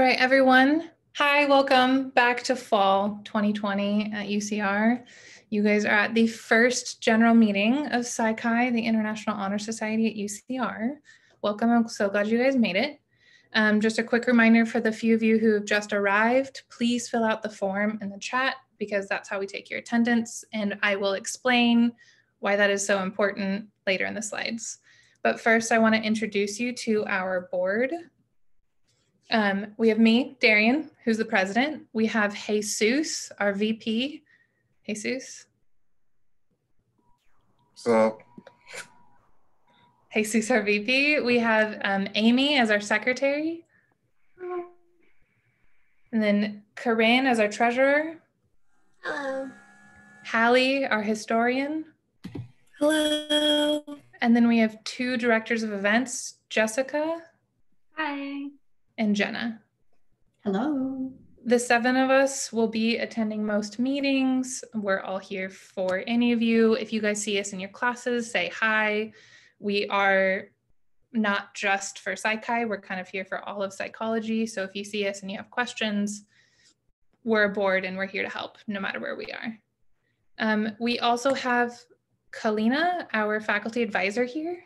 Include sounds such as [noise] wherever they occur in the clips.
All right, everyone. Hi, welcome back to fall 2020 at UCR. You guys are at the first general meeting of Psi the International Honor Society at UCR. Welcome, I'm so glad you guys made it. Um, just a quick reminder for the few of you who have just arrived, please fill out the form in the chat because that's how we take your attendance and I will explain why that is so important later in the slides. But first I wanna introduce you to our board. Um, we have me, Darian, who's the president. We have Jesus, our VP. Jesus. So, Jesus, our VP. We have um, Amy as our secretary. And then Corinne as our treasurer. Hello. Hallie, our historian. Hello. And then we have two directors of events, Jessica Hi. And Jenna. Hello. The seven of us will be attending most meetings. We're all here for any of you. If you guys see us in your classes, say hi. We are not just for Psi Chi, we're kind of here for all of psychology. So if you see us and you have questions, we're aboard and we're here to help no matter where we are. Um, we also have Kalina, our faculty advisor here.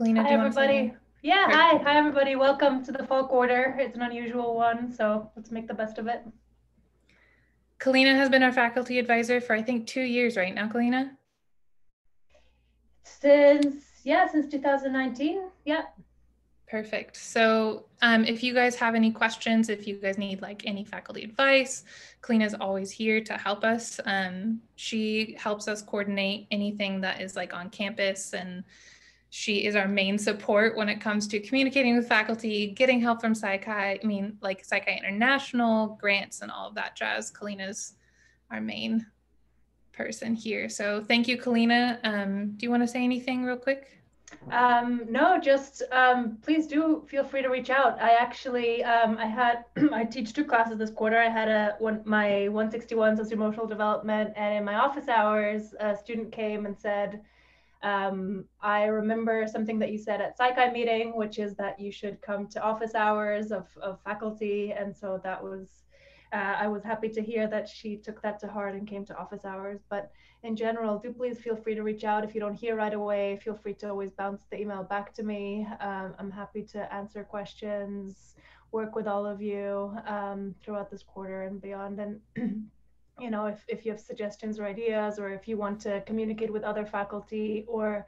Kalina, Hi, do you want to say everybody. Yeah, Great. hi. Hi, everybody. Welcome to the fall quarter. It's an unusual one, so let's make the best of it. Kalina has been our faculty advisor for I think two years right now, Kalina. Since, yeah, since 2019. Yeah. Perfect. So um, if you guys have any questions, if you guys need like any faculty advice, Kalina's always here to help us. Um, she helps us coordinate anything that is like on campus and she is our main support when it comes to communicating with faculty, getting help from Psi Chi, I mean like Psi Chi International, grants and all of that jazz. Kalina's our main person here. So thank you, Kalina. Um, do you want to say anything real quick? Um, no, just um, please do feel free to reach out. I actually, um, I had, [clears throat] I teach two classes this quarter. I had a one, my 161 socio-emotional development, and in my office hours, a student came and said, um, I remember something that you said at Psi Chi meeting, which is that you should come to office hours of, of faculty. And so that was, uh, I was happy to hear that she took that to heart and came to office hours. But in general, do please feel free to reach out. If you don't hear right away, feel free to always bounce the email back to me. Um, I'm happy to answer questions, work with all of you um, throughout this quarter and beyond. And [clears throat] you know, if, if you have suggestions or ideas, or if you want to communicate with other faculty or,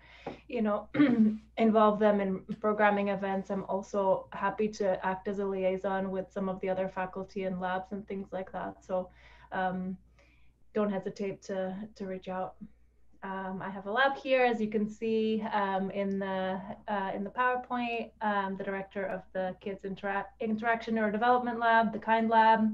you know, [clears throat] involve them in programming events, I'm also happy to act as a liaison with some of the other faculty and labs and things like that. So um, don't hesitate to, to reach out. Um, I have a lab here, as you can see um, in the uh, in the PowerPoint. Um, the director of the Kids Intera Interaction Neurodevelopment Lab, the KIND Lab.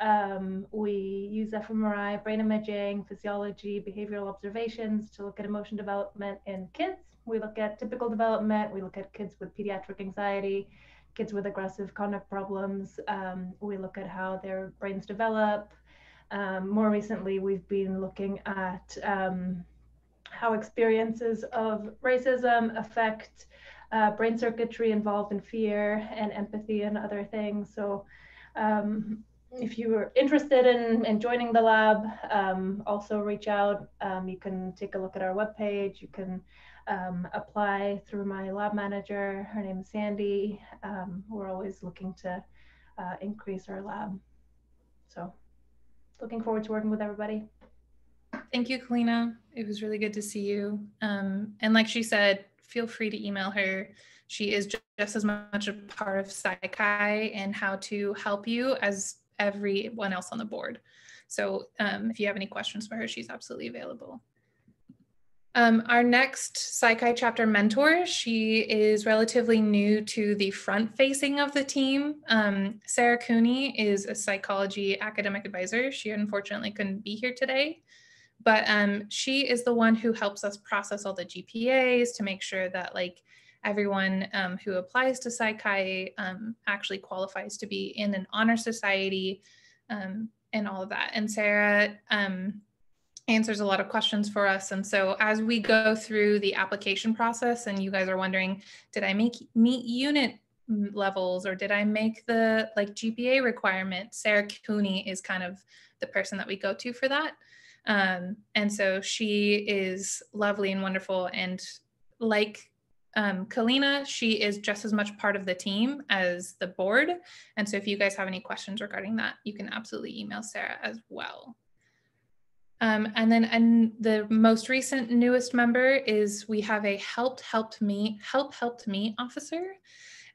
Um, we use fMRI, brain imaging, physiology, behavioral observations to look at emotion development in kids. We look at typical development. We look at kids with pediatric anxiety, kids with aggressive conduct problems. Um, we look at how their brains develop. Um, more recently, we've been looking at um, how experiences of racism affect uh, brain circuitry involved in fear and empathy and other things. So um, if you are interested in, in joining the lab, um, also reach out. Um, you can take a look at our webpage. You can um, apply through my lab manager. Her name is Sandy. Um, we're always looking to uh, increase our lab. So looking forward to working with everybody. Thank you, Kalina. It was really good to see you. Um, and like she said, feel free to email her. She is just as much a part of Psi Chi and how to help you as everyone else on the board. So um, if you have any questions for her, she's absolutely available. Um, our next Psi Chi chapter mentor, she is relatively new to the front facing of the team. Um, Sarah Cooney is a psychology academic advisor. She unfortunately couldn't be here today, but um, she is the one who helps us process all the GPAs to make sure that like everyone um, who applies to Psi Chi um, actually qualifies to be in an honor society um, and all of that. And Sarah um, answers a lot of questions for us. And so as we go through the application process and you guys are wondering, did I make meet unit levels or did I make the like GPA requirement? Sarah Cooney is kind of the person that we go to for that. Um, and so she is lovely and wonderful. And like um, Kalina, she is just as much part of the team as the board. And so if you guys have any questions regarding that, you can absolutely email Sarah as well. Um, and then and the most recent newest member is we have a helped helped me help helped me officer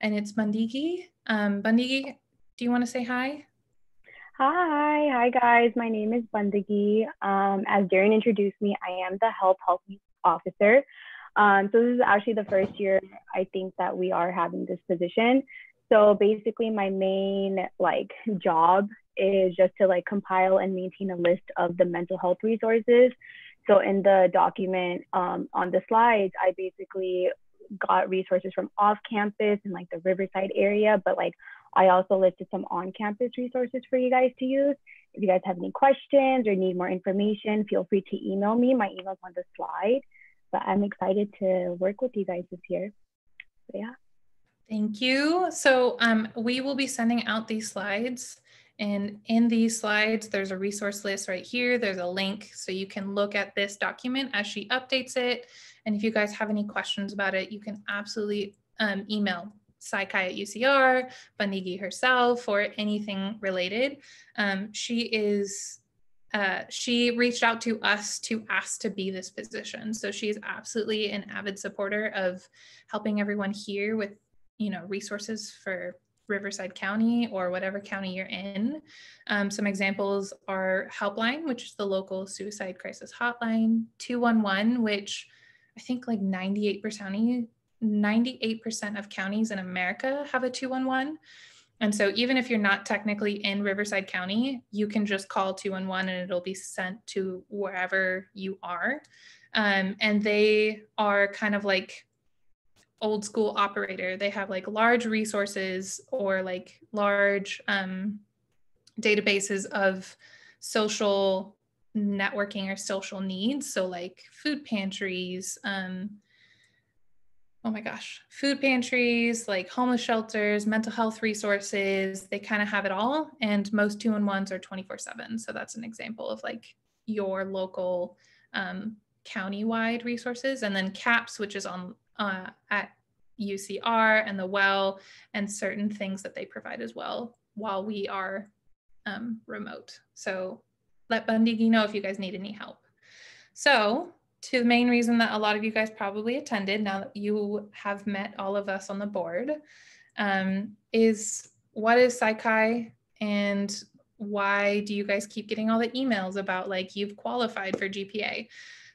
and it's Bandigi. Um, Bandigi, do you want to say hi? Hi, hi guys. My name is Bandagi. Um, as Darren introduced me, I am the Help Help Me officer. Um, so this is actually the first year I think that we are having this position. So basically, my main like job is just to like compile and maintain a list of the mental health resources. So in the document um, on the slides, I basically got resources from off campus and like the Riverside area, but like I also listed some on campus resources for you guys to use. If you guys have any questions or need more information, feel free to email me. My email's on the slide, but I'm excited to work with you guys this year. So yeah. Thank you. So um, we will be sending out these slides and in these slides, there's a resource list right here. There's a link so you can look at this document as she updates it. And if you guys have any questions about it, you can absolutely um, email Psi Chi at UCR, Bandigi herself, or anything related. Um, she is, uh, she reached out to us to ask to be this position. So she's absolutely an avid supporter of helping everyone here with, you know, resources for Riverside County or whatever county you're in. Um, some examples are Helpline, which is the local suicide crisis hotline, 211, which I think like 98%, 98% of counties in America have a 211. And so even if you're not technically in Riverside County, you can just call 211 and it'll be sent to wherever you are. Um, and they are kind of like old school operator. They have like large resources or like large um, databases of social networking or social needs. So like food pantries, um, oh my gosh, food pantries, like homeless shelters, mental health resources, they kind of have it all. And most two in ones are 24 seven. So that's an example of like your local um, county-wide resources. And then CAPS, which is on uh, at UCR and the well and certain things that they provide as well while we are um, remote. So let Bandigi know if you guys need any help. So to the main reason that a lot of you guys probably attended now that you have met all of us on the board um, is what is Psi Chi and why do you guys keep getting all the emails about like you've qualified for GPA?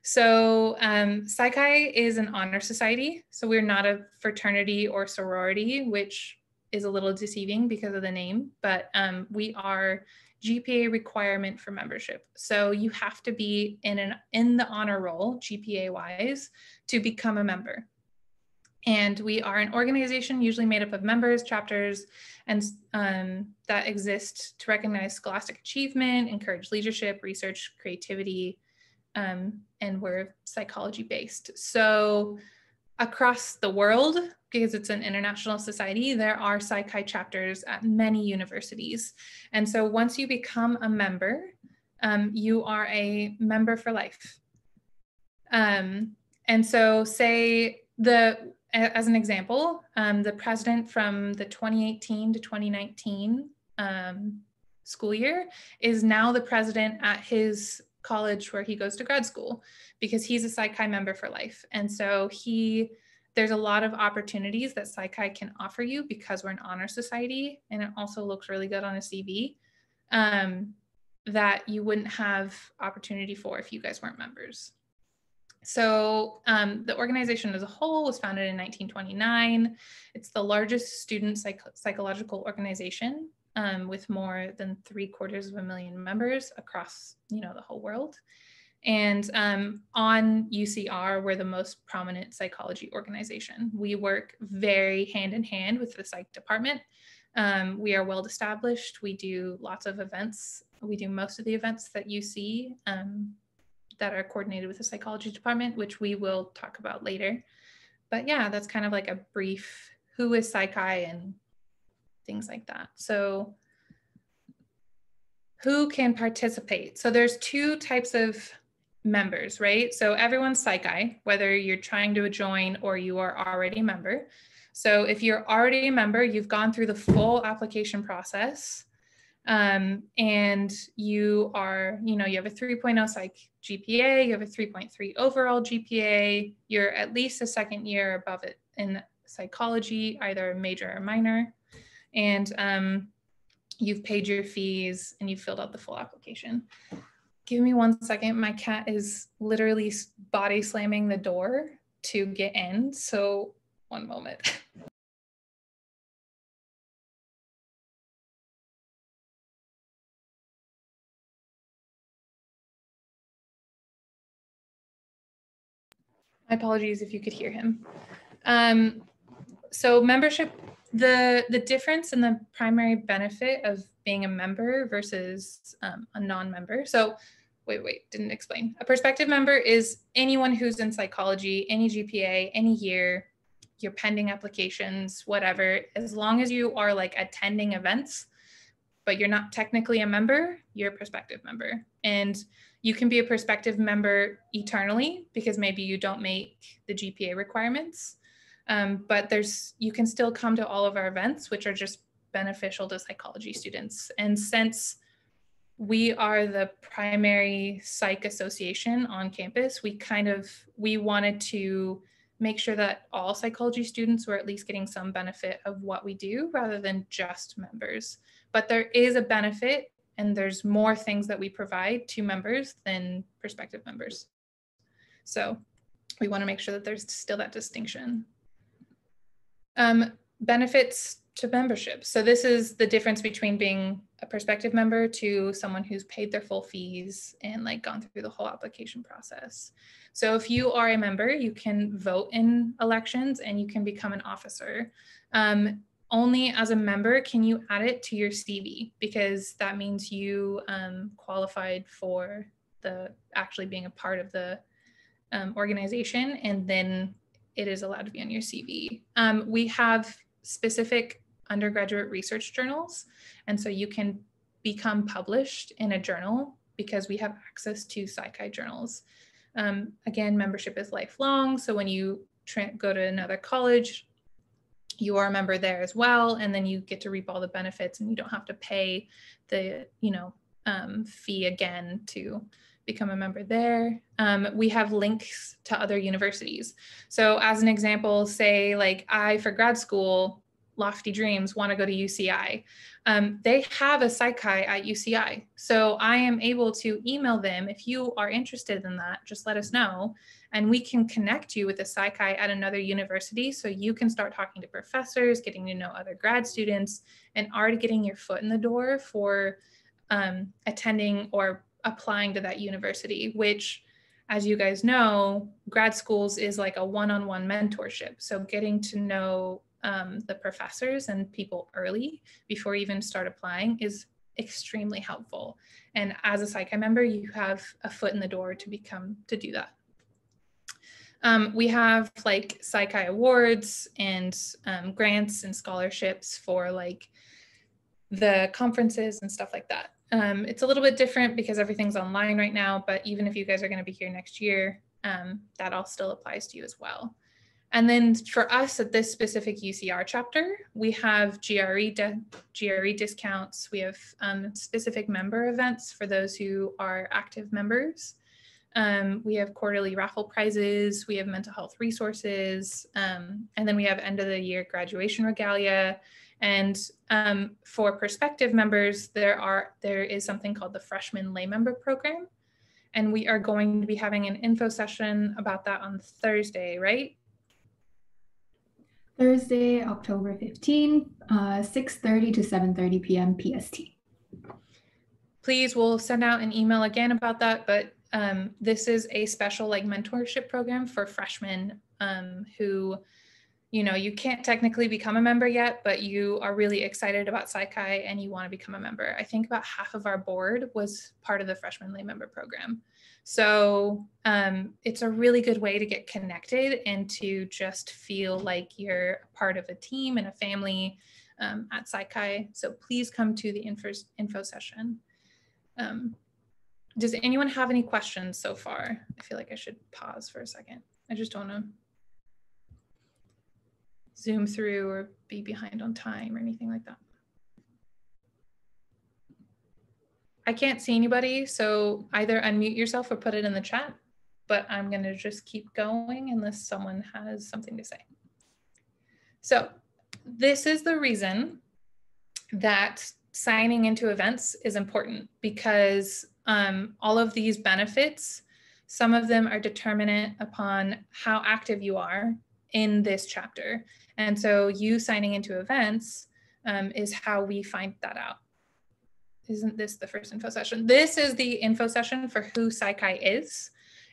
So um, Psi Chi is an honor society. So we're not a fraternity or sorority, which is a little deceiving because of the name, but um, we are GPA requirement for membership. So you have to be in an in the honor roll, GPA wise, to become a member. And we are an organization usually made up of members, chapters, and um, that exist to recognize scholastic achievement, encourage leadership, research, creativity, um, and we're psychology based. So across the world, because it's an international society, there are Psi Chi chapters at many universities. And so once you become a member, um, you are a member for life. Um, and so say the, as an example, um, the president from the 2018 to 2019 um, school year is now the president at his college where he goes to grad school because he's a Psi Chi member for life. And so he there's a lot of opportunities that Psi Chi can offer you because we're an honor society and it also looks really good on a CV um, that you wouldn't have opportunity for if you guys weren't members. So um, the organization as a whole was founded in 1929. It's the largest student psych psychological organization um, with more than three quarters of a million members across you know the whole world and um, on ucr we're the most prominent psychology organization we work very hand in hand with the psych department um, we are well established we do lots of events we do most of the events that you see um, that are coordinated with the psychology department, which we will talk about later. But yeah, that's kind of like a brief who is Psi Chi and things like that. So who can participate? So there's two types of members, right? So everyone's Psi Chi, whether you're trying to join or you are already a member. So if you're already a member, you've gone through the full application process um, and you are, you know, you have a 3.0 psych GPA, you have a 3.3 overall GPA, you're at least a second year above it in psychology, either major or minor, and um, you've paid your fees and you've filled out the full application. Give me one second. My cat is literally body slamming the door to get in. So, one moment. [laughs] My apologies if you could hear him. Um, so membership, the the difference and the primary benefit of being a member versus um, a non-member. So wait, wait, didn't explain. A prospective member is anyone who's in psychology, any GPA, any year, your pending applications, whatever, as long as you are like attending events, but you're not technically a member, you're a prospective member. And you can be a prospective member eternally because maybe you don't make the GPA requirements. Um, but there's you can still come to all of our events, which are just beneficial to psychology students. And since we are the primary psych association on campus, we kind of we wanted to make sure that all psychology students were at least getting some benefit of what we do rather than just members. But there is a benefit and there's more things that we provide to members than prospective members. So we want to make sure that there's still that distinction. Um, benefits to membership. So this is the difference between being a prospective member to someone who's paid their full fees and like gone through the whole application process. So if you are a member, you can vote in elections and you can become an officer. Um, only as a member can you add it to your CV because that means you um, qualified for the actually being a part of the um, organization and then it is allowed to be on your CV. Um, we have specific undergraduate research journals and so you can become published in a journal because we have access to Psi Chi journals. Um, again, membership is lifelong. So when you go to another college, you are a member there as well and then you get to reap all the benefits and you don't have to pay the you know um, fee again to become a member there. Um, we have links to other universities. So as an example say like i for grad school lofty dreams want to go to uci um, they have a Psi Chi at uci so i am able to email them. If you are interested in that just let us know and we can connect you with a Psi Chi at another university so you can start talking to professors, getting to know other grad students, and already getting your foot in the door for um, attending or applying to that university, which as you guys know, grad schools is like a one on one mentorship. So, getting to know um, the professors and people early before you even start applying is extremely helpful. And as a Psi Chi member, you have a foot in the door to become to do that. Um, we have like Psi Chi awards and um, grants and scholarships for like the conferences and stuff like that. Um, it's a little bit different because everything's online right now, but even if you guys are going to be here next year, um, that all still applies to you as well. And then for us at this specific UCR chapter, we have GRE, GRE discounts. We have um, specific member events for those who are active members. Um, we have quarterly raffle prizes, we have mental health resources, um, and then we have end of the year graduation regalia. And um, for prospective members, there are there is something called the freshman lay member program, and we are going to be having an info session about that on Thursday, right? Thursday, October 15, uh, 6.30 to 7.30 p.m. PST. Please, we'll send out an email again about that, but um, this is a special like mentorship program for freshmen um, who, you know, you can't technically become a member yet, but you are really excited about Psi Chi and you want to become a member. I think about half of our board was part of the freshman lay member program. So um, it's a really good way to get connected and to just feel like you're part of a team and a family um, at Psi Chi. So please come to the info, info session. Um, does anyone have any questions so far? I feel like I should pause for a second. I just don't know zoom through or be behind on time or anything like that. I can't see anybody, so either unmute yourself or put it in the chat, but I'm gonna just keep going unless someone has something to say. So this is the reason that signing into events is important because um, all of these benefits, some of them are determinant upon how active you are in this chapter. And so you signing into events um, is how we find that out. Isn't this the first info session? This is the info session for who Psi Chi is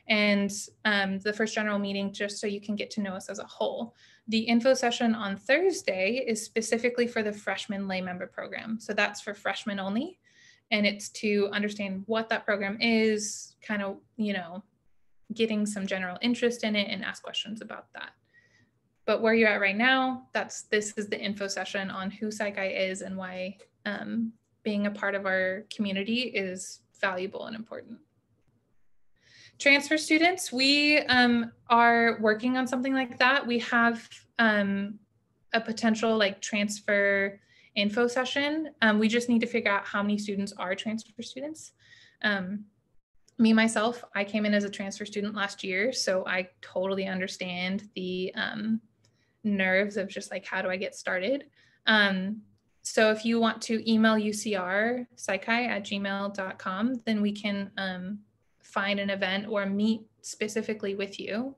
and um, the first general meeting just so you can get to know us as a whole. The info session on Thursday is specifically for the freshman lay member program. So that's for freshmen only. And it's to understand what that program is, kind of, you know, getting some general interest in it and ask questions about that. But where you're at right now, that's this is the info session on who Psi Chi is and why um, being a part of our community is valuable and important. Transfer students, we um, are working on something like that. We have um, a potential like transfer info session. Um, we just need to figure out how many students are transfer students. Um, me myself, I came in as a transfer student last year, so I totally understand the um, nerves of just like, how do I get started? Um, so if you want to email UCR psychi at gmail.com, then we can um, find an event or meet specifically with you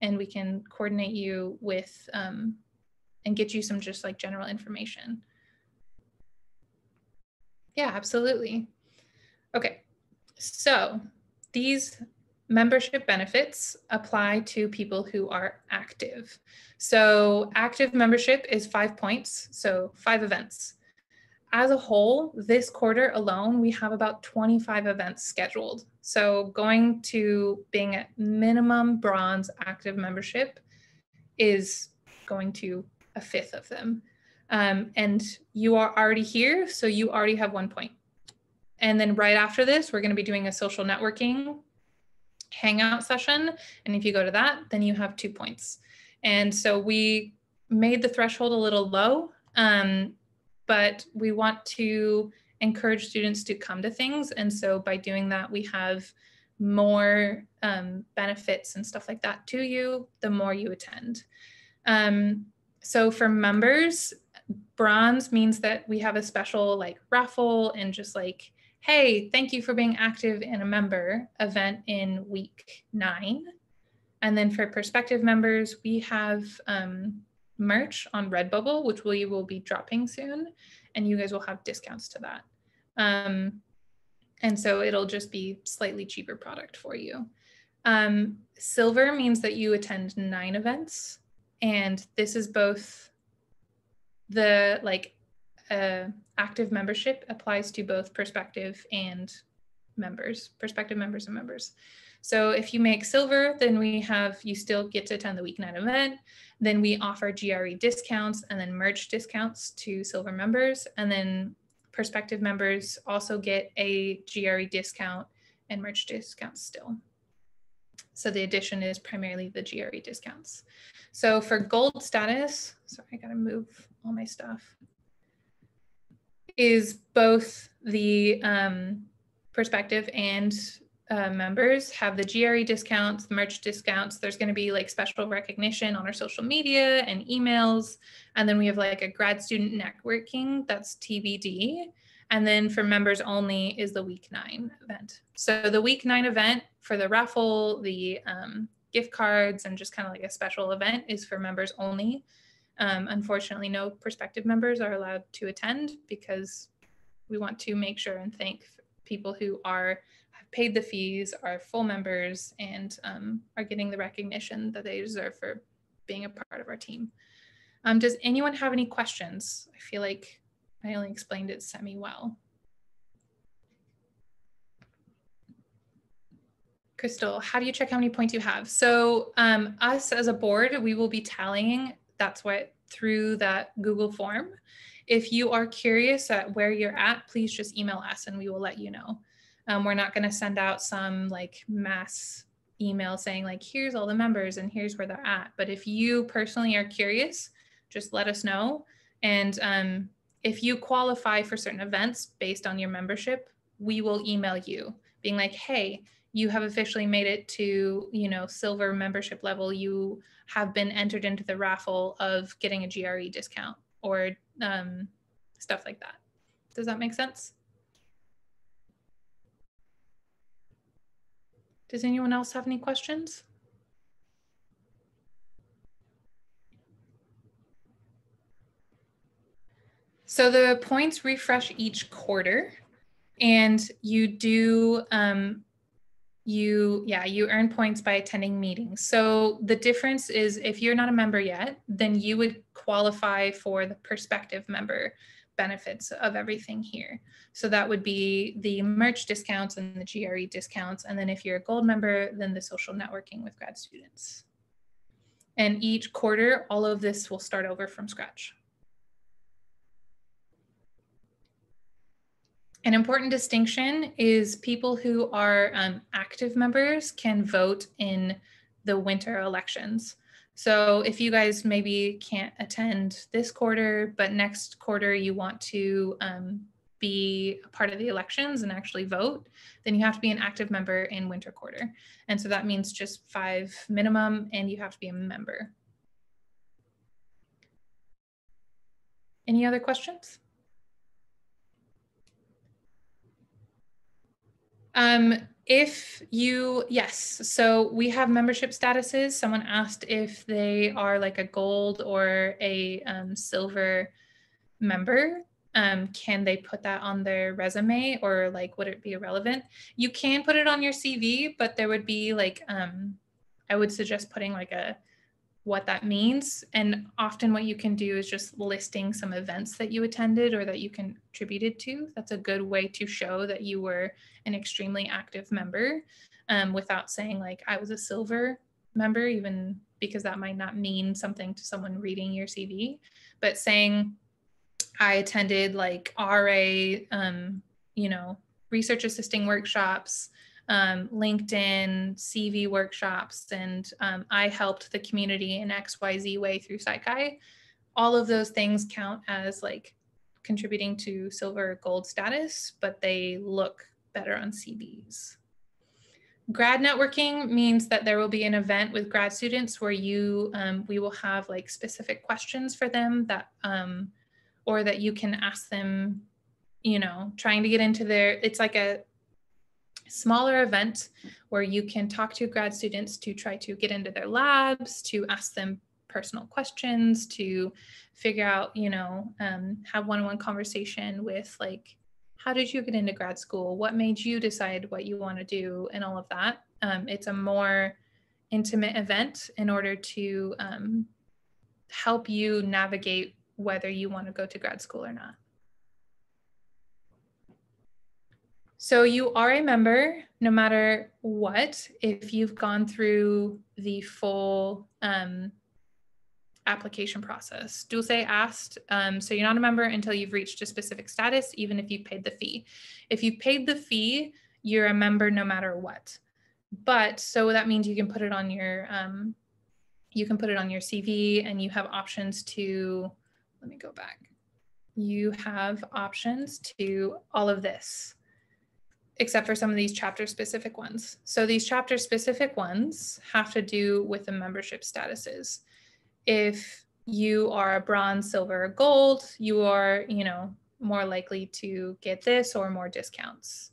and we can coordinate you with um, and get you some just like general information. Yeah, absolutely. Okay, so these membership benefits apply to people who are active. So active membership is five points, so five events. As a whole, this quarter alone, we have about 25 events scheduled. So going to being at minimum bronze active membership is going to a fifth of them. Um, and you are already here, so you already have one point. And then right after this, we're going to be doing a social networking hangout session. And if you go to that, then you have two points. And so we made the threshold a little low, um, but we want to encourage students to come to things. And so by doing that, we have more um, benefits and stuff like that to you the more you attend. Um, so for members, bronze means that we have a special like raffle and just like hey, thank you for being active in a member event in week nine. And then for prospective members, we have um, merch on Redbubble, which we will be dropping soon, and you guys will have discounts to that. Um, and so it'll just be slightly cheaper product for you. Um, silver means that you attend nine events, and this is both the like uh, active membership applies to both prospective and members, prospective members and members. So if you make silver, then we have, you still get to attend the week nine event. Then we offer GRE discounts and then merch discounts to silver members. And then prospective members also get a GRE discount and merch discounts still. So the addition is primarily the GRE discounts. So for gold status, sorry, I gotta move all my stuff is both the um, perspective and uh, members have the GRE discounts, the merch discounts. There's going to be like special recognition on our social media and emails. And then we have like a grad student networking that's TBD. And then for members only is the week nine event. So the week nine event for the raffle, the um, gift cards, and just kind of like a special event is for members only. Um, unfortunately, no prospective members are allowed to attend because we want to make sure and thank people who are have paid the fees, are full members, and um, are getting the recognition that they deserve for being a part of our team. Um, does anyone have any questions? I feel like I only explained it semi well. Crystal, how do you check how many points you have? So um, us as a board, we will be tallying. That's what through that Google form. If you are curious at where you're at, please just email us and we will let you know. Um, we're not going to send out some like mass email saying like, here's all the members and here's where they're at. But if you personally are curious, just let us know. And um, if you qualify for certain events based on your membership, we will email you being like, hey, you have officially made it to, you know, silver membership level. You have been entered into the raffle of getting a GRE discount or um, stuff like that. Does that make sense? Does anyone else have any questions? So the points refresh each quarter and you do um, you yeah you earn points by attending meetings. So the difference is if you're not a member yet then you would qualify for the prospective member benefits of everything here. So that would be the merch discounts and the gre discounts. And then if you're a gold member then the social networking with grad students. And each quarter all of this will start over from scratch An important distinction is people who are um, active members can vote in the winter elections. So if you guys maybe can't attend this quarter, but next quarter you want to um, be a part of the elections and actually vote, then you have to be an active member in winter quarter. And so that means just five minimum and you have to be a member. Any other questions? Um, if you, yes, so we have membership statuses. Someone asked if they are like a gold or a um, silver member. Um, can they put that on their resume or like would it be irrelevant? You can put it on your CV, but there would be like, um, I would suggest putting like a what that means. And often what you can do is just listing some events that you attended or that you contributed to. That's a good way to show that you were an extremely active member um, without saying like I was a silver member, even because that might not mean something to someone reading your CV, but saying I attended like RA, um, you know, research assisting workshops, um, LinkedIn, CV workshops, and um, I helped the community in XYZ way through Psi Chi. All of those things count as like contributing to silver gold status, but they look better on CVs. Grad networking means that there will be an event with grad students where you, um, we will have like specific questions for them that, um, or that you can ask them, you know, trying to get into their, it's like a smaller event where you can talk to grad students to try to get into their labs, to ask them personal questions, to figure out, you know, um, have one-on-one conversation with like, how did you get into grad school? What made you decide what you want to do and all of that? Um, it's a more intimate event in order to um, help you navigate whether you want to go to grad school or not. So you are a member no matter what, if you've gone through the full um, application process. Dulce asked, um, so you're not a member until you've reached a specific status, even if you've paid the fee. If you paid the fee, you're a member no matter what. But so that means you can put it on your um, you can put it on your CV and you have options to let me go back. You have options to all of this except for some of these chapter specific ones. So these chapter specific ones have to do with the membership statuses. If you are a bronze, silver, gold, you are, you know, more likely to get this or more discounts.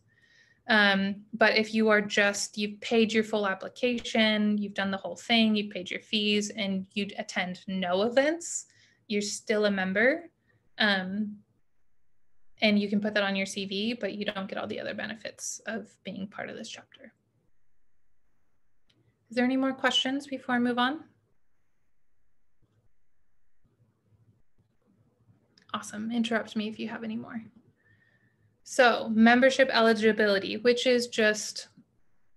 Um, but if you are just, you've paid your full application, you've done the whole thing, you've paid your fees, and you attend no events, you're still a member. Um, and you can put that on your CV, but you don't get all the other benefits of being part of this chapter. Is there any more questions before I move on? Awesome. Interrupt me if you have any more. So, membership eligibility, which is just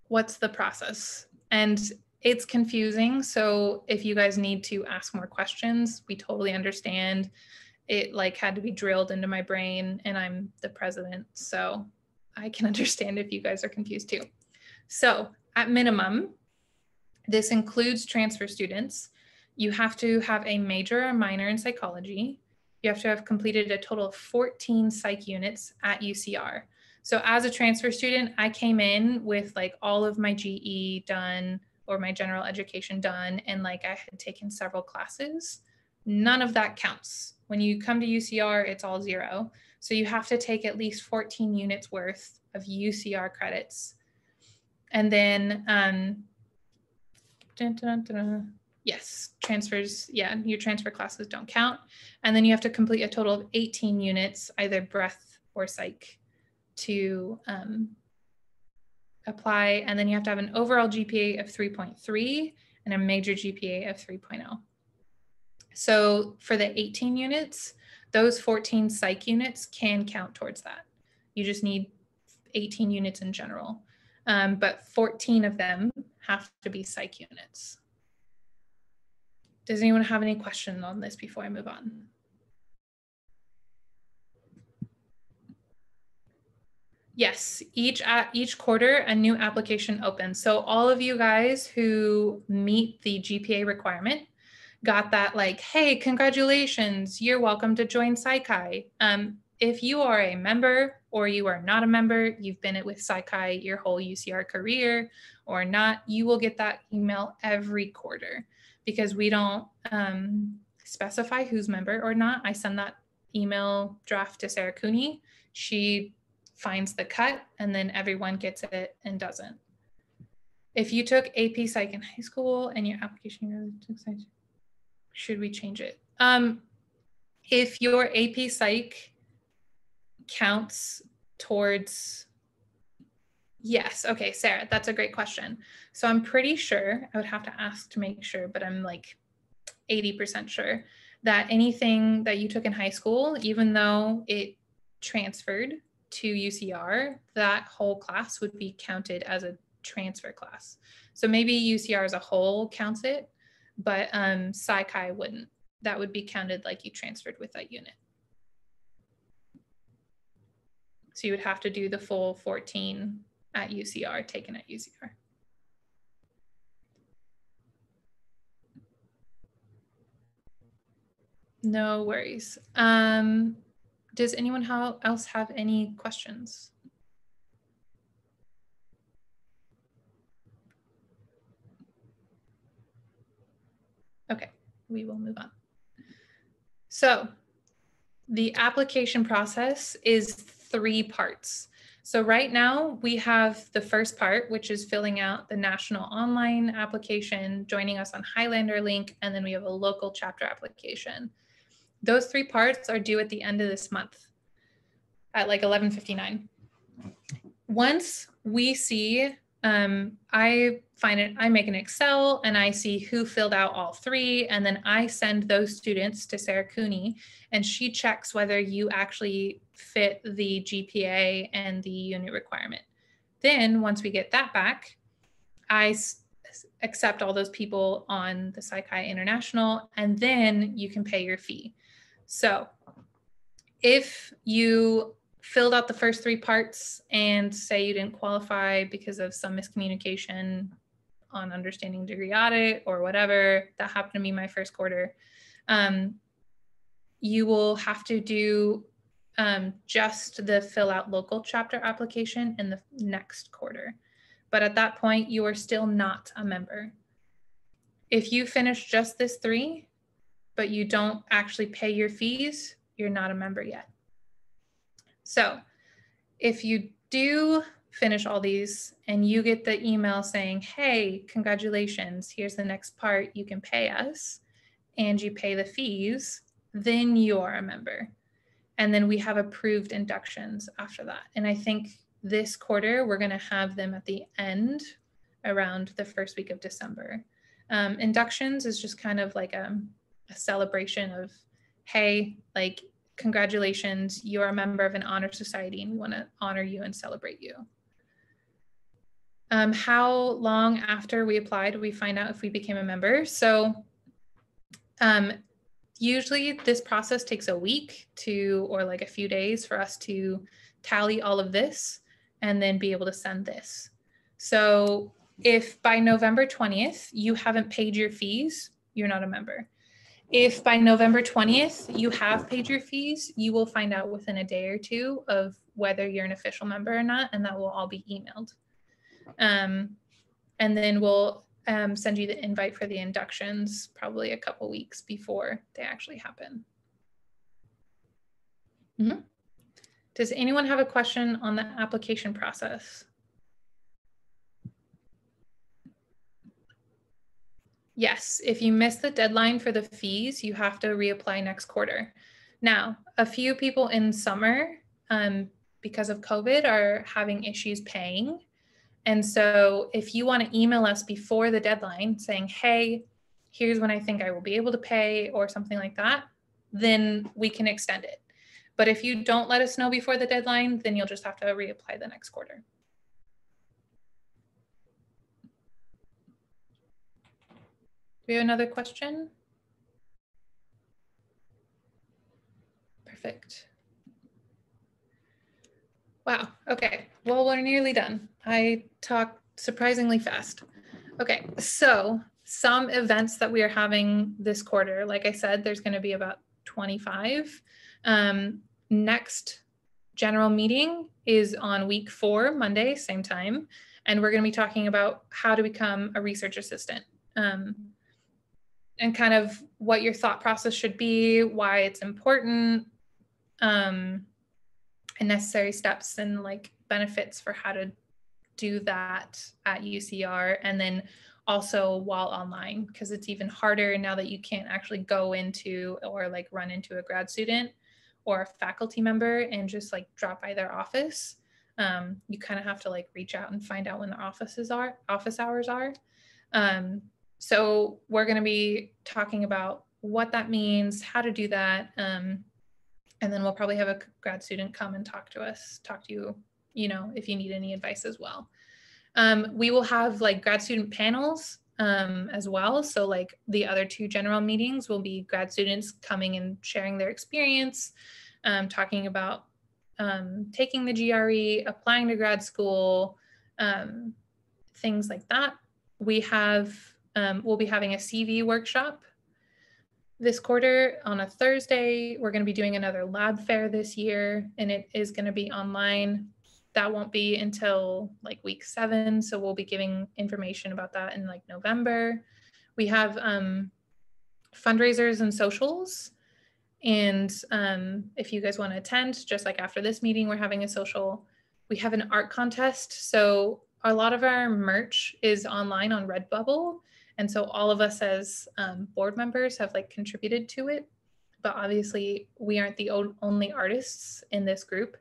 what's the process? And it's confusing. So, if you guys need to ask more questions, we totally understand. It like had to be drilled into my brain, and I'm the president. So, I can [laughs] understand if you guys are confused too. So, at minimum, this includes transfer students. You have to have a major or minor in psychology you have to have completed a total of 14 psych units at UCR. So as a transfer student, I came in with like all of my GE done or my general education done, and like I had taken several classes. None of that counts. When you come to UCR, it's all zero. So you have to take at least 14 units worth of UCR credits. And then um, dun, dun, dun, Yes, transfers, yeah, your transfer classes don't count. And then you have to complete a total of 18 units, either breath or psych, to um, apply. And then you have to have an overall GPA of 3.3 and a major GPA of 3.0. So for the 18 units, those 14 psych units can count towards that. You just need 18 units in general. Um, but 14 of them have to be psych units. Does anyone have any questions on this before I move on? Yes, each at each quarter a new application opens. So all of you guys who meet the GPA requirement got that like, hey, congratulations, you're welcome to join Psi Chi. Um, if you are a member or you are not a member, you've been it with Psi Chi your whole UCR career or not, you will get that email every quarter because we don't um, specify who's member or not. I send that email draft to Sarah Cooney. She finds the cut and then everyone gets it and doesn't. If you took AP Psych in high school and your application should we change it? Um, if your AP Psych counts towards Yes. Okay, Sarah, that's a great question. So I'm pretty sure, I would have to ask to make sure, but I'm like 80% sure that anything that you took in high school, even though it transferred to UCR, that whole class would be counted as a transfer class. So maybe UCR as a whole counts it, but um, Psi Chi wouldn't. That would be counted like you transferred with that unit. So you would have to do the full 14 at UCR, taken at UCR. No worries. Um, does anyone else have any questions? Okay, we will move on. So the application process is three parts. So right now we have the first part, which is filling out the national online application, joining us on Highlander link, and then we have a local chapter application. Those three parts are due at the end of this month at like 11.59. Once we see um, I find it, I make an Excel and I see who filled out all three. And then I send those students to Sarah Cooney and she checks whether you actually fit the GPA and the unit requirement. Then once we get that back, I accept all those people on the Psi Chi International and then you can pay your fee. So if you filled out the first three parts and say you didn't qualify because of some miscommunication on understanding degree audit or whatever that happened to me my first quarter. Um, you will have to do um, just the fill out local chapter application in the next quarter. But at that point you are still not a member. If you finish just this three but you don't actually pay your fees you're not a member yet so if you do finish all these and you get the email saying, hey, congratulations, here's the next part, you can pay us, and you pay the fees, then you are a member. And then we have approved inductions after that. And I think this quarter, we're going to have them at the end around the first week of December. Um, inductions is just kind of like a, a celebration of, hey, like congratulations, you're a member of an honor society and we want to honor you and celebrate you. Um, how long after we applied we find out if we became a member? So um, usually this process takes a week to or like a few days for us to tally all of this and then be able to send this. So if by November 20th you haven't paid your fees, you're not a member. If by November 20th you have paid your fees, you will find out within a day or two of whether you're an official member or not, and that will all be emailed. Um, and then we'll um, send you the invite for the inductions probably a couple weeks before they actually happen. Mm -hmm. Does anyone have a question on the application process? Yes, if you miss the deadline for the fees, you have to reapply next quarter. Now, a few people in summer, um, because of COVID, are having issues paying. And so if you want to email us before the deadline saying, hey, here's when I think I will be able to pay or something like that, then we can extend it. But if you don't let us know before the deadline, then you'll just have to reapply the next quarter. We have another question? Perfect. Wow, okay. Well, we're nearly done. I talk surprisingly fast. Okay, so some events that we are having this quarter, like I said, there's gonna be about 25. Um, next general meeting is on week four, Monday, same time. And we're gonna be talking about how to become a research assistant. Um, and kind of what your thought process should be, why it's important, um, and necessary steps and like benefits for how to do that at UCR and then also while online because it's even harder now that you can't actually go into or like run into a grad student or a faculty member and just like drop by their office. Um, you kind of have to like reach out and find out when the offices are office hours are. Um, so we're going to be talking about what that means, how to do that, um, and then we'll probably have a grad student come and talk to us, talk to you, you know, if you need any advice as well. Um, we will have like grad student panels um, as well. So like the other two general meetings will be grad students coming and sharing their experience, um, talking about um, taking the GRE, applying to grad school, um, things like that. We have um, we'll be having a CV workshop this quarter on a Thursday. We're going to be doing another lab fair this year, and it is going to be online. That won't be until like week seven. So we'll be giving information about that in like November. We have um, fundraisers and socials. And um, if you guys want to attend, just like after this meeting, we're having a social. We have an art contest. So a lot of our merch is online on Redbubble. And so all of us as um, board members have like contributed to it. But obviously, we aren't the only artists in this group.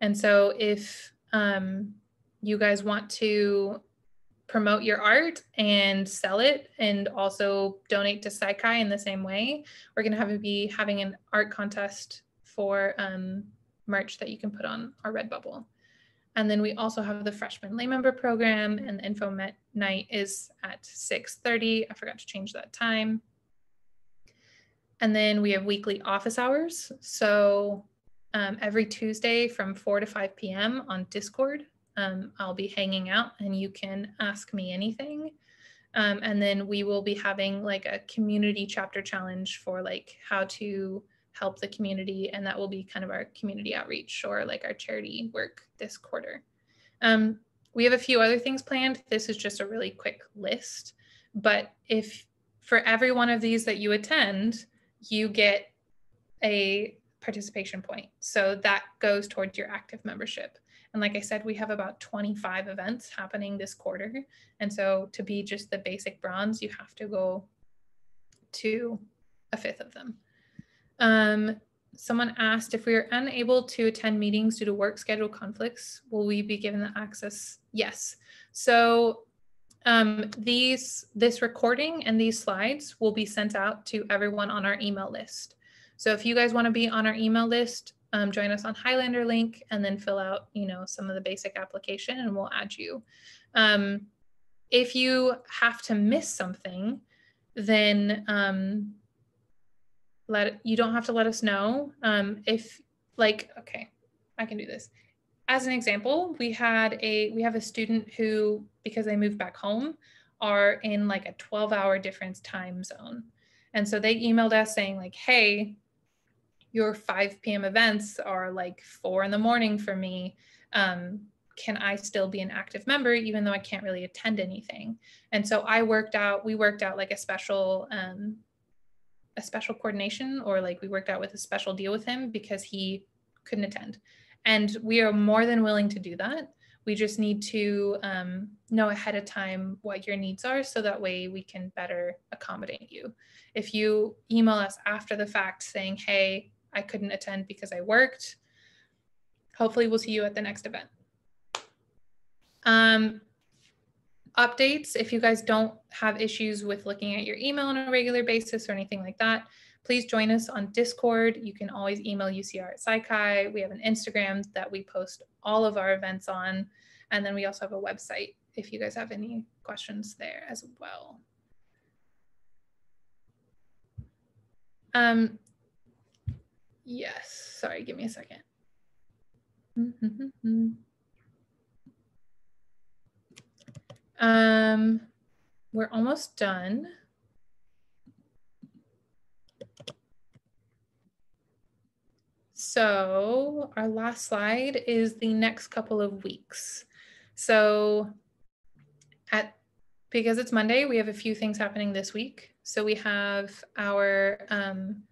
And so if um, you guys want to promote your art and sell it and also donate to Psi Chi in the same way, we're going to have be having an art contest for um, merch that you can put on our Redbubble. And then we also have the freshman lay member program and the info met night is at 6.30. I forgot to change that time. And then we have weekly office hours. So um, every Tuesday from 4 to 5 p.m. on Discord, um, I'll be hanging out and you can ask me anything. Um, and then we will be having like a community chapter challenge for like how to help the community and that will be kind of our community outreach or like our charity work this quarter. Um, we have a few other things planned. This is just a really quick list, but if for every one of these that you attend, you get a participation point. So that goes towards your active membership. And like I said, we have about 25 events happening this quarter. And so to be just the basic bronze, you have to go to a fifth of them. Um, someone asked if we are unable to attend meetings due to work schedule conflicts, will we be given the access? Yes. So um, these this recording and these slides will be sent out to everyone on our email list. So if you guys want to be on our email list, um, join us on Highlander link and then fill out, you know, some of the basic application and we'll add you. Um, if you have to miss something, then um, let you don't have to let us know. Um, if like, okay, I can do this. As an example, we had a we have a student who, because they moved back home, are in like a 12 hour difference time zone. And so they emailed us saying, like, hey, your 5 p.m. events are like four in the morning for me. Um, can I still be an active member even though I can't really attend anything? And so I worked out, we worked out like a special um, a special coordination or like we worked out with a special deal with him because he couldn't attend. And we are more than willing to do that. We just need to um, know ahead of time what your needs are so that way we can better accommodate you. If you email us after the fact saying, hey, I couldn't attend because I worked, hopefully we'll see you at the next event. Um, updates, if you guys don't have issues with looking at your email on a regular basis or anything like that, please join us on Discord. You can always email UCR at Psi Chi. We have an Instagram that we post all of our events on. And then we also have a website if you guys have any questions there as well. Um, yes, sorry, give me a second. Um, we're almost done. So our last slide is the next couple of weeks. So at because it's Monday, we have a few things happening this week. So we have our um,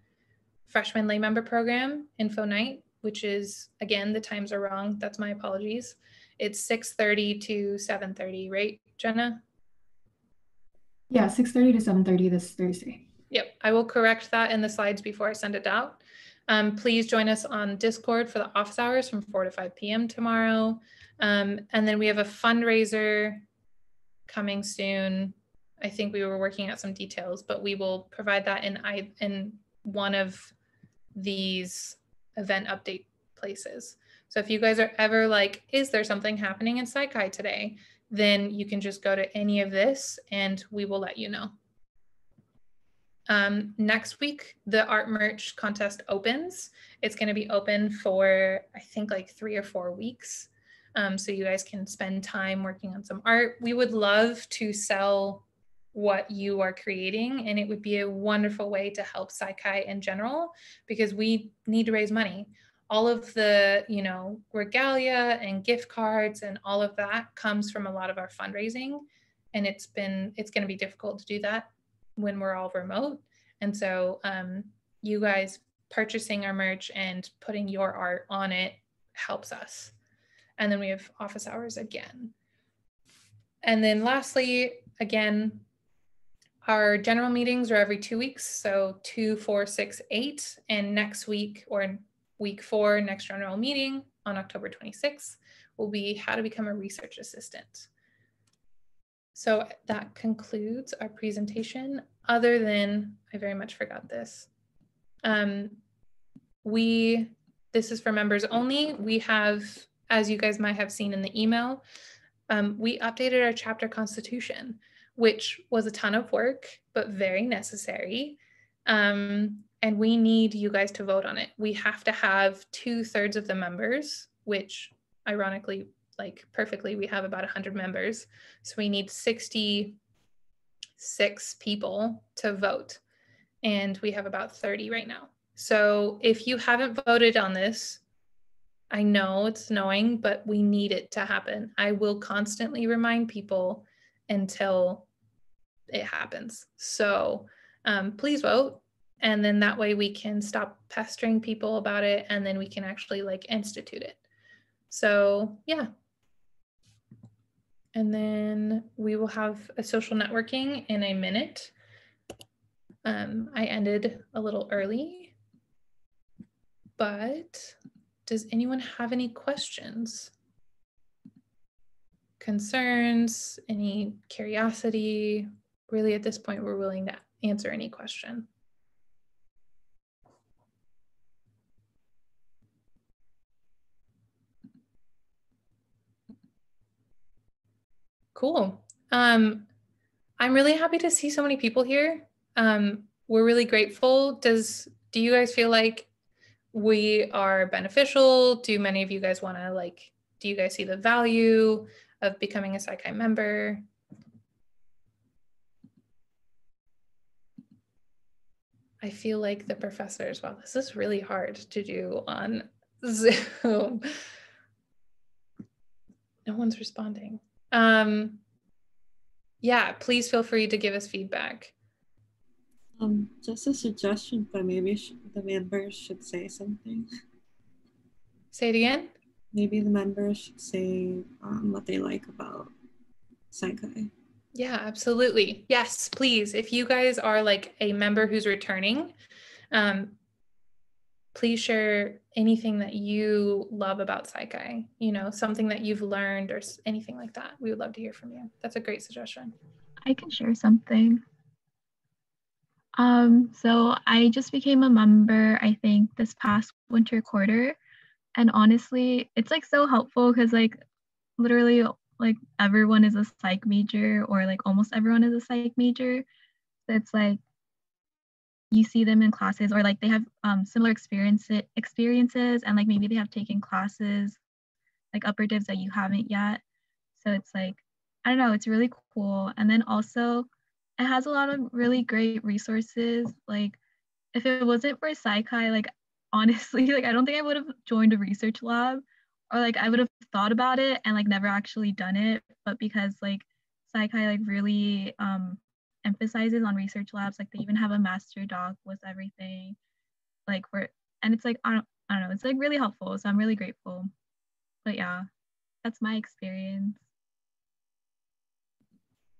freshman lay member program info night, which is again the times are wrong. That's my apologies. It's 6:30 to 7:30, right, Jenna? Yeah, 6:30 to 7:30 this Thursday. Yep, I will correct that in the slides before I send it out. Um, please join us on Discord for the office hours from 4 to 5 p.m. tomorrow. Um, and then we have a fundraiser coming soon. I think we were working out some details, but we will provide that in I in one of these event update places. So if you guys are ever like, is there something happening in Psi Chi today? Then you can just go to any of this and we will let you know. Um, next week, the art merch contest opens. It's going to be open for, I think, like three or four weeks. Um, so you guys can spend time working on some art. We would love to sell what you are creating, and it would be a wonderful way to help Psi Chi in general because we need to raise money. All of the, you know, regalia and gift cards and all of that comes from a lot of our fundraising. And it's been, it's going to be difficult to do that when we're all remote. And so um, you guys purchasing our merch and putting your art on it helps us. And then we have office hours again. And then lastly, again, our general meetings are every two weeks. So two, four, six, eight. And next week or week four, next general meeting on October 26th will be how to become a research assistant. So that concludes our presentation, other than I very much forgot this. Um, we, this is for members only. We have, as you guys might have seen in the email, um, we updated our chapter constitution, which was a ton of work, but very necessary. Um, and we need you guys to vote on it. We have to have two thirds of the members, which ironically like perfectly we have about 100 members. So we need 66 people to vote and we have about 30 right now. So if you haven't voted on this i know it's annoying but we need it to happen. I will constantly remind people until it happens. So um, please vote and then that way we can stop pestering people about it and then we can actually like institute it so yeah and then we will have a social networking in a minute. Um, I ended a little early, but does anyone have any questions? Concerns, any curiosity? Really, at this point, we're willing to answer any question. Cool. Um, I'm really happy to see so many people here. Um, we're really grateful. Does do you guys feel like we are beneficial? Do many of you guys want to like? Do you guys see the value of becoming a Sci member? I feel like the professors, wow, this is really hard to do on [laughs] Zoom. No one's responding. Um, yeah, please feel free to give us feedback. Um, just a suggestion, but maybe the members should say something. Say it again. Maybe the members should say um, what they like about Psi Chi. Yeah, absolutely. Yes, please. If you guys are like a member who's returning, um, please share anything that you love about Psi Chi, you know, something that you've learned or anything like that. We would love to hear from you. That's a great suggestion. I can share something. Um, so I just became a member, I think, this past winter quarter. And honestly, it's like so helpful because like literally like everyone is a psych major or like almost everyone is a psych major. So it's like you see them in classes or like they have um, similar experience experiences and like maybe they have taken classes like upper divs that you haven't yet. So it's like, I don't know, it's really cool. And then also it has a lot of really great resources. Like if it wasn't for Psi Chi, like [laughs] honestly, like I don't think I would have joined a research lab or like I would have thought about it and like never actually done it. But because like Psi Chi like really um emphasizes on research labs. Like they even have a master doc with everything. Like we're and it's like I don't I don't know, it's like really helpful. So I'm really grateful. But yeah, that's my experience.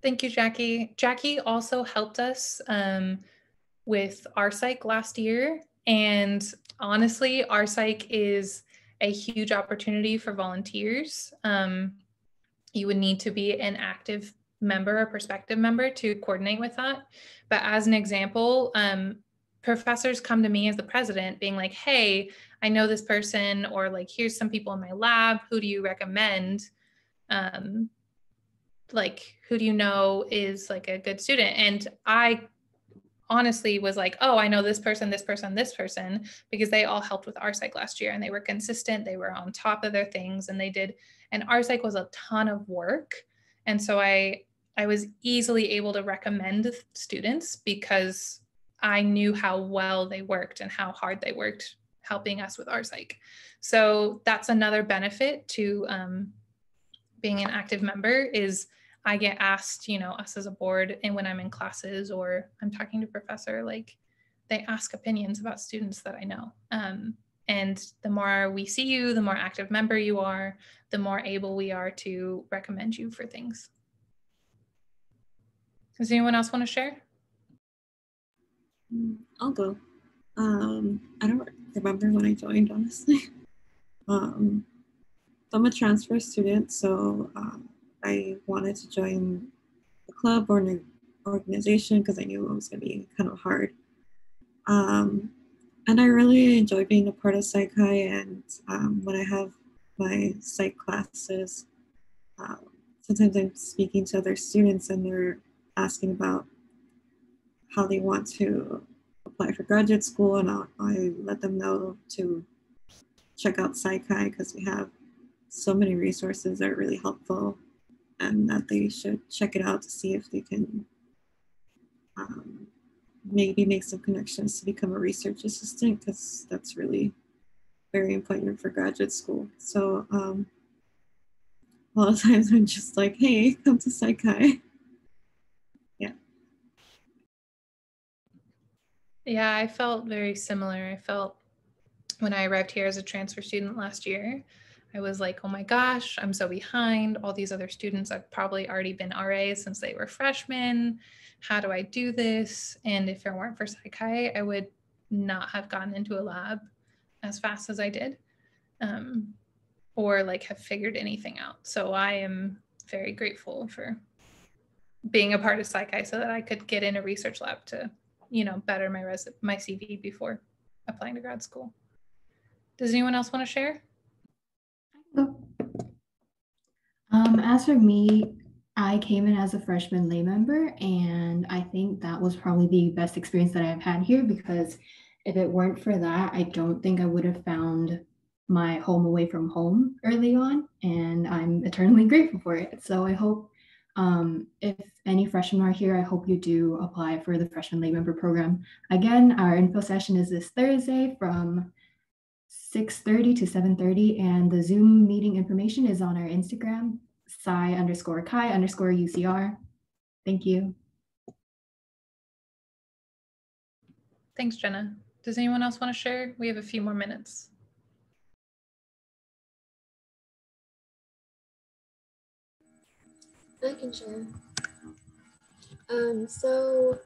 Thank you, Jackie. Jackie also helped us um, with psych last year. And honestly, RPsych is a huge opportunity for volunteers. Um, you would need to be an active member or prospective member to coordinate with that. But as an example, um, professors come to me as the president being like, hey, I know this person, or like, here's some people in my lab. Who do you recommend? Um, like, who do you know is like a good student? And I honestly was like, oh, I know this person, this person, this person, because they all helped with RPsych last year and they were consistent. They were on top of their things and they did, and RPsych was a ton of work. And so I I was easily able to recommend students because I knew how well they worked and how hard they worked helping us with RPsych. So that's another benefit to um, being an active member is I get asked, you know, us as a board and when I'm in classes or I'm talking to professor, like they ask opinions about students that I know. Um, and the more we see you, the more active member you are, the more able we are to recommend you for things. Does anyone else want to share? Mm, I'll go. Um, I don't remember when I joined, honestly. [laughs] um, I'm a transfer student, so uh, I wanted to join a club or an organization because I knew it was going to be kind of hard. Um, and I really enjoy being a part of Psi Chi. And um, when I have my psych classes, uh, sometimes I'm speaking to other students and they're asking about how they want to apply for graduate school, and I'll, I let them know to check out Psi Chi because we have so many resources that are really helpful, and that they should check it out to see if they can um, maybe make some connections to become a research assistant because that's really very important for graduate school. So um, a lot of [laughs] times I'm just like, hey, come to Psi Chi. Yeah, I felt very similar. I felt when I arrived here as a transfer student last year, I was like, oh my gosh, I'm so behind. All these other students have probably already been RAs since they were freshmen. How do I do this? And if it weren't for Psi Chi, I would not have gotten into a lab as fast as I did um, or like have figured anything out. So I am very grateful for being a part of Psi Chi so that I could get in a research lab to you know, better my res my CV before applying to grad school. Does anyone else want to share? Um, as for me, I came in as a freshman lay member, and I think that was probably the best experience that I've had here because if it weren't for that, I don't think I would have found my home away from home early on, and I'm eternally [laughs] grateful for it. So I hope um, if any freshmen are here, I hope you do apply for the freshman lay member program. Again, our info session is this Thursday from 6.30 to 7.30 and the Zoom meeting information is on our Instagram, psi underscore chi underscore UCR. Thank you. Thanks, Jenna. Does anyone else want to share? We have a few more minutes. I can share. Um, so